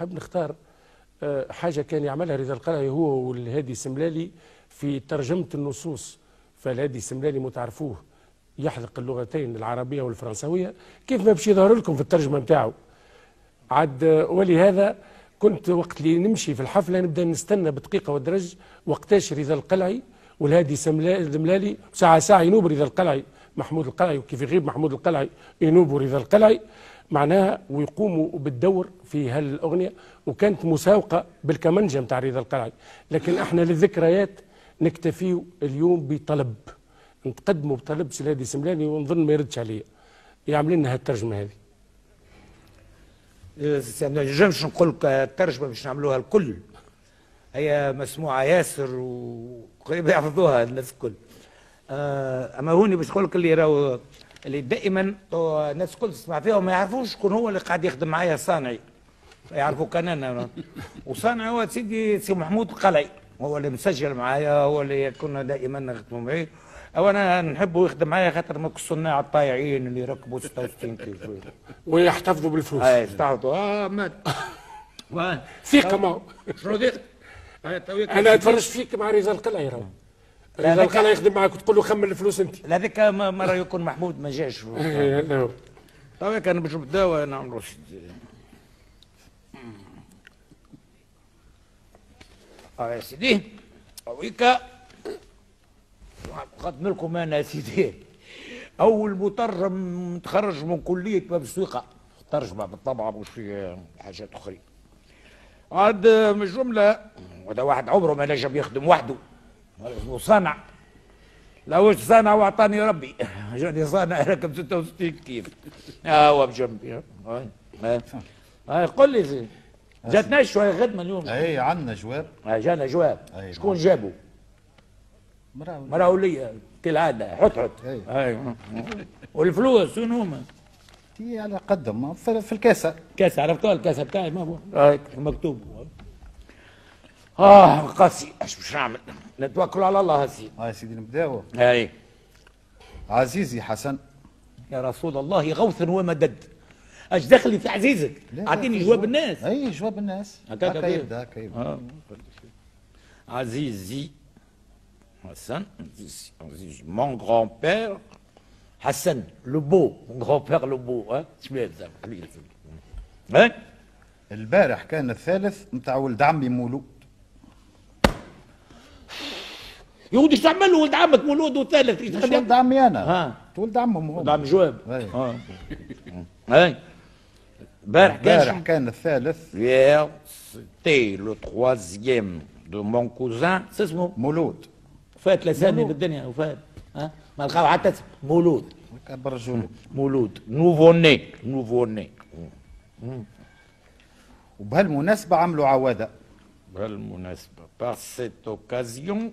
حاب نختار آه، حاجة كان يعملها رضا القلعي هو والهادي السملالي في ترجمة النصوص. فالهادي السملالي متعرفوه يحذق اللغتين العربية والفرنسوية كيف ما باش يظهر لكم في الترجمة نتاعو. عاد آه، ولهذا كنت وقت اللي نمشي في الحفلة نبدأ نستنى بدقيقة ودرج وقتاش رضا القلعي والهادي الزملالي ساعة ساعة ينوب رضا القلعي. محمود القلعي وكيف يغيب محمود القلعي؟ ينوب رضا القلعي. معناها ويقوموا بالدور في هالاغنيه وكانت مساوقة بالكمنجه نتاع رضا القلعي. لكن إحنا للذكريات نكتفيو اليوم بطلب نتقدموا بطلب سلادي سملاني ونظن ما يردش عليا. يعمل لنا هالترجمه هذه. ما نجمش نقول لك الترجمة باش نعملوها الكل. هي مسموعة ياسر وقريب يحفظوها الناس الكل. آه، أما هوني باش نقول لك اللي راهو اللي دائما الناس الكل تسمع فيها وما يعرفوش شكون هو اللي قاعد يخدم معايا صانعي. يعرفوا كان أنا. وصانعي هو سيدي سي محمود القلعي. هو اللي مسجل معايا هو اللي كنا دائما نخدموا معاه. أو أنا نحبه يخدم معايا خاطر ما الصناع الطايعين اللي يركبوا 66 كيلو. ويحتفظوا بالفلوس. اي يحتفظوا. آه مات. ثقه ما. شنو ثقه أنا أتفرج فيك مع رضا القلعي راه رضا القلعي يخدم معك وتقول له خمن الفلوس انت. هذيك مره يكون محمود؟ ما جاش. طيب كان باش نبداو نعملوا آه يا سيدي اويكا نقدم لكم أنا يا سيدي أول مترجم متخرج من كلية باب السويقة. ترجمة بالطبع مش في حاجات أخرى. عاد من الجمله وهذا واحد عمره ما نجم يخدم وحده. وصنع لو صنع واعطاني ربي. جاني صانع ركب 66 كيف آه هو بجنبي. هاي هاي. قل لي جاتنا شوية خدمة اليوم. أي عندنا جواب. جانا جواب. شكون جابوا؟ مراه مراه ولية كالعاده حط حط. أي. والفلوس وين هما؟ هي على قدم في الكاسة. كاسة عرفتوها الكاسة بتاعي ما هو. مكتوب. آه قاسي. اش باش نعمل نتوكل على الله هسي آه يا سيدي نبداو اي عزيزي حسن. يا رسول الله غوث ومدد. أش دخلي في عزيزك؟ أعطيني جواب الناس. أي جواب الناس. هكاك يبدأ هكا يبدأ. آه. عزيزي حسن عزيزي مون غران بير حسن لو بو مون غران بير لو بو ها شبيه ها؟ البارح كان الثالث نتاع ولد عمي مولود يا ولدي إيش تعمل ولد عمك مولود وثالث مش ولد عمي أنا. ها. ولد عمهم هو ولد عم جواب. آه هاي. البارح البارح كان الثالث. Hier, c'était le troisième de mon cousin. C'est اسمه؟ مولود. فات لساني بالدنيا وفات. ها؟ ما لقاو حتى اسم. مولود. برجولو مولود. نوفو ني نوفو ني وبهالمناسبة عملوا عوادة. بالمناسبة par cette occasion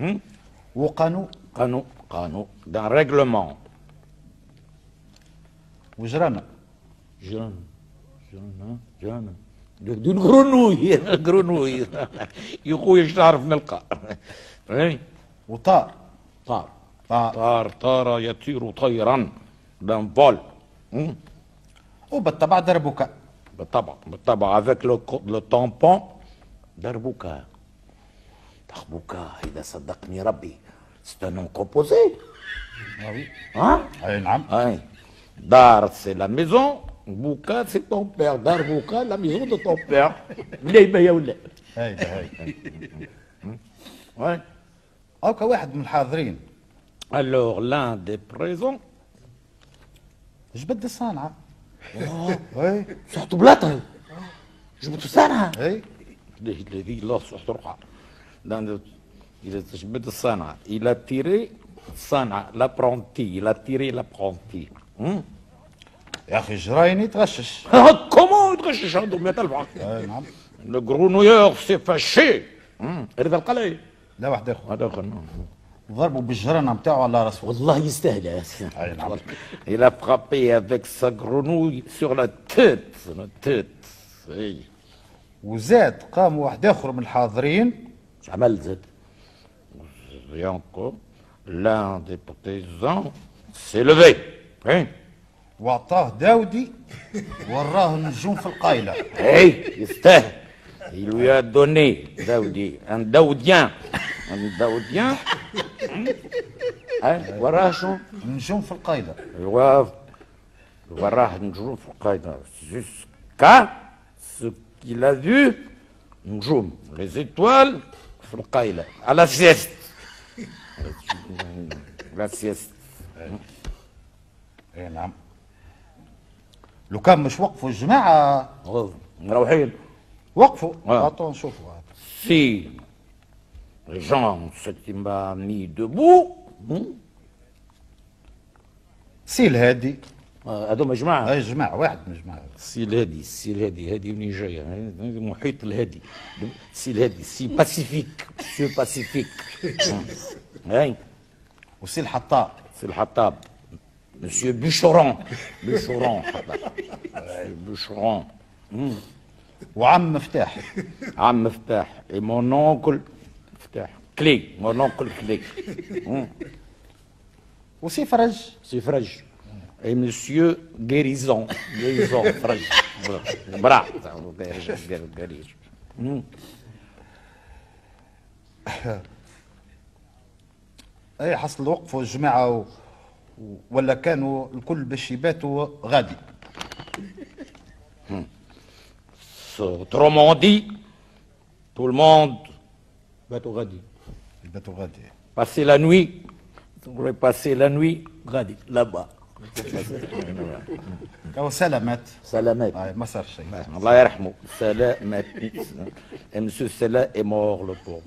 hmm? وقانو قانون قانون d'un règlement. وجرانا جان جان جان دون غرونوي غرونوي يا خويا إيش تعرف نلقى وطار طار طار طار طار يطير طيرا vol. Hmm? وبالطبع دربوكا بالطبع بالطبع le, le tampon. دربوكا دربوكا إذا صدقني ربي. un nom composé hein أي نعم. hein دار c'est la maison بوكا c'est ton père دار بوكا la maison de ton père ليه يا ولا هاي هاي. ouais أوكا واحد من الحاضرين. alors l'un des présents جبد الصانعة أي. صحته بلاطة. جبت الصنعه أي. الذي لا صحته رقعه لأن إذا تجبد الصنعة il a tiré الصنعة l'apprenti il a tiré l'apprenti يا أخي جرايني تغشش كومون تغشش عندهم 100000 عقل نعم Le grenouilleur s'est fâché. Hum, رضا القلعي لا واحد اخر هذا آخر، نعم. ضربوا بالجرنه نتاعو على راسه والله يستاهل يا سيدي. أي نعم. Avec sa grenouille sur la tête. Sur la tête. Oui. وزاد قام واحد اخر من الحاضرين Et encore, l'un des partisans s'est levé. Hein? واعطاه داودي وراه النجوم في القايله Hey, يستاهل. Il lui a donné un Daoudien. Un Daoudien. Hein? وراه شو؟ النجوم في القايله وراه نجوم في القاعدة. Jusqu'à ce qu'il a vu نجوم les étoiles في القايلة. à la sieste. La sieste. اي نعم. لو كان مش وقفوا الجماعة مروحين. وقفوا. آه. عطوا نشوفوا Si les gens ce qui m'a mis debout hmm, سيل هادي هذوما جماعة أي جماعة واحد من الجماعه سي الهادي السي الهادي هادي منين جاية هذا محيط الهادي. سي الهادي سي باسيفيك سي باسيفيك. هاي. وسيل حطاب. سي الحطاب Monsieur Bûcheron Bûcheron حطاب. Bûcheron وعم مفتاح. عم مفتاح. et mon oncle مفتاح. Clé mon oncle Clé وسي فرج. سي فرج. اي مسيو غيريزون غيريزون فرج برا غيريز اي حصل وقفوا الجماعه و... و- ولا كانوا الكل باش يباتوا غادي Autrement dit, tout le monde va au Gadi. يباتوا غادي Passer la nuit, vous voulez passer la nuit, Gadi, là-bas. أو سلامات. سلامات. آه، ما صار شيء. الله يرحمه. سلامات. مسيو سلا إي مور لو بو